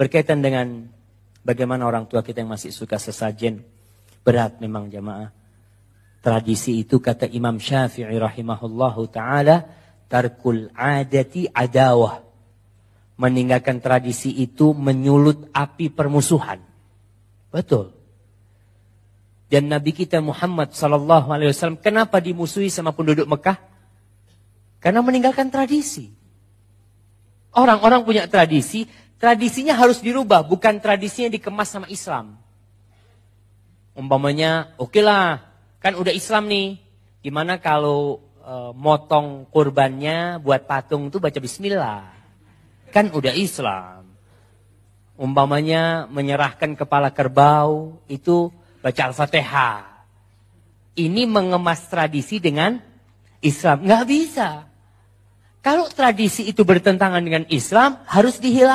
Berkaitan dengan bagaimana orang tua kita yang masih suka sesajen. Berat memang jamaah. Tradisi itu kata Imam Syafi'i rahimahullahu ta'ala. Tarkul adati adawah. Meninggalkan tradisi itu menyulut api permusuhan. Betul. Dan Nabi kita Muhammad sallallahu alaihi wasallam kenapa dimusuhi sama penduduk Mekah? Karena meninggalkan tradisi. Orang-orang punya tradisi, tradisinya harus dirubah, bukan tradisinya dikemas sama Islam. Umpamanya, oke okay lah, kan udah Islam nih. Gimana kalau e, motong kurbannya buat patung tuh baca bismillah. Kan udah Islam. Umpamanya menyerahkan kepala kerbau itu baca Al-Fatihah. Ini mengemas tradisi dengan Islam. Nggak bisa. Kalau tradisi itu bertentangan dengan Islam, harus dihilangkan.